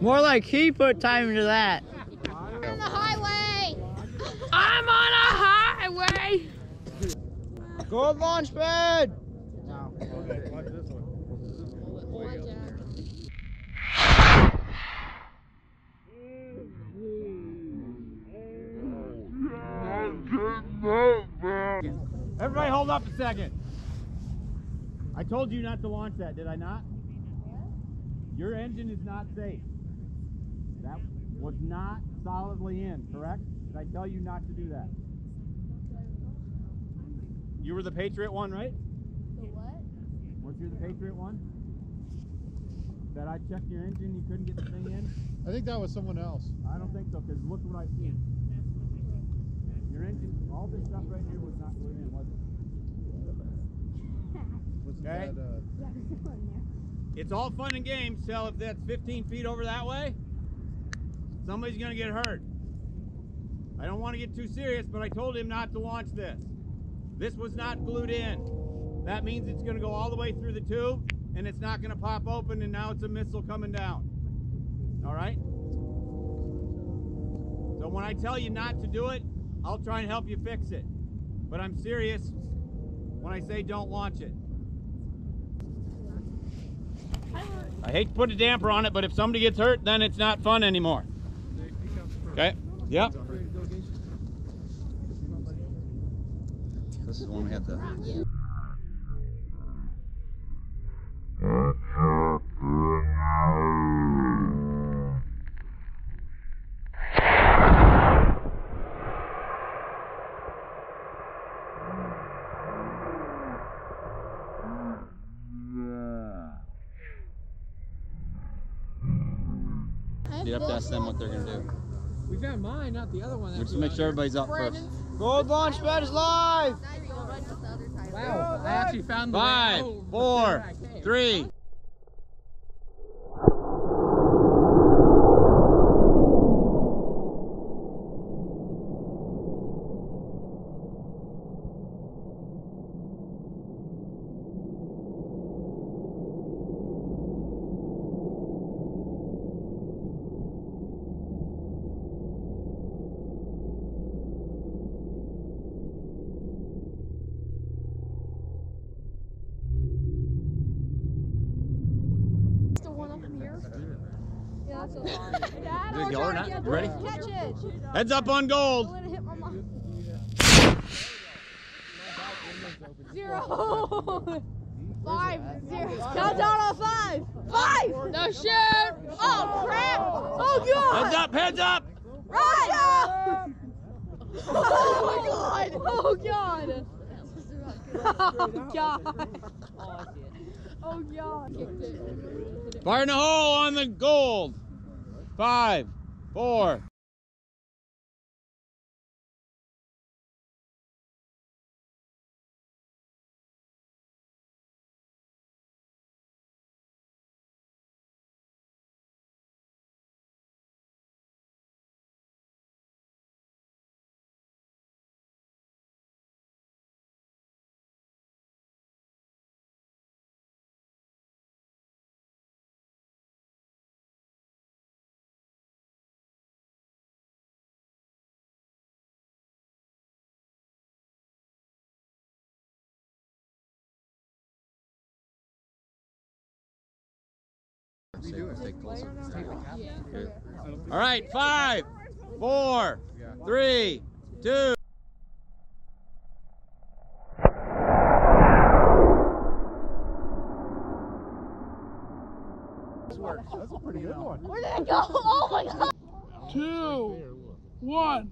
More like he put time into that. On the highway. I'm on a highway. Gold launch pad! Everybody hold up a second. I told you not to launch that, did I not? Your engine is not safe. That was not solidly in, correct? Did I tell you not to do that? You were the Patriot one, right? The what? Weren't you the Patriot one? That I checked your engine, you couldn't get the thing in? I think that was someone else. I don't think so, because look what I see. Your engine, all this stuff right here was not going in, was it? Wasn't Okay. that, uh, It's all fun and games till if that's 15 feet over that way, somebody's gonna get hurt. I don't want to get too serious, but I told him not to launch this. This was not glued in. That means it's gonna go all the way through the tube and it's not gonna pop open and now it's a missile coming down. All right? So when I tell you not to do it, I'll try and help you fix it. But I'm serious when I say don't launch it. I hate to put a damper on it, but if somebody gets hurt, then it's not fun anymore. Okay? Yep. This is when we had the. You have to ask them what they're gonna do. We found mine, not the other one. that Just make sure everybody's up first. Gold launch pad is live! Wow, I actually found the way Five, home four, before I came. three. The one up here. Yeah, that's a lot. Dad, Did it I'm go or trying not? get You ready? one. Catch it. Heads up on gold. gonna hit my mom. Zero. five. Zero. Count down on five. Five. No shit! Oh crap! Oh god! Heads up, heads up. Run! Oh my god! Oh god! Oh god! Oh god! Fire in the hole on the gold. Five, four. All right, five, four, three, two. That's a pretty good one. Where did it go? Oh my god! Two, one.